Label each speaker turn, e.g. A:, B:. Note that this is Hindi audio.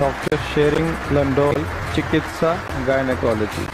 A: डॉक्टर शेरिंग लंडोल चिकित्सा गायनेकोलॉजी